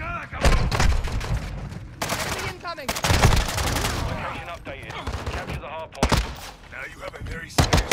Granada, cabrón! Incoming! Location updated. Capture the hard point. Now you have a very serious...